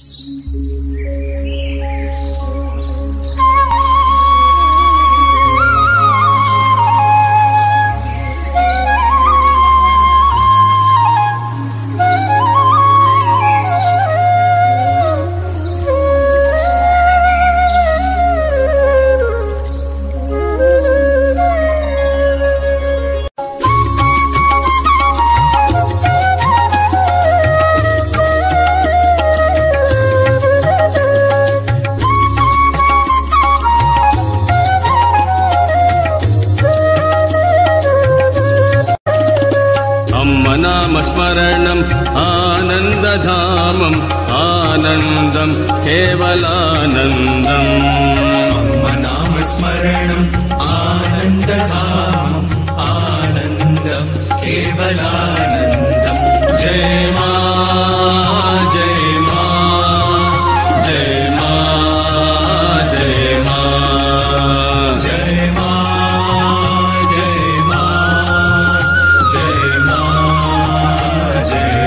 Psst. स्मरणम् आनन्दधामम् आनन्दम् केवलानन्दम्। नाम स्मरणम् आनन्दधामम् आनन्दम् केवलानन्दम्। जय मा 가지.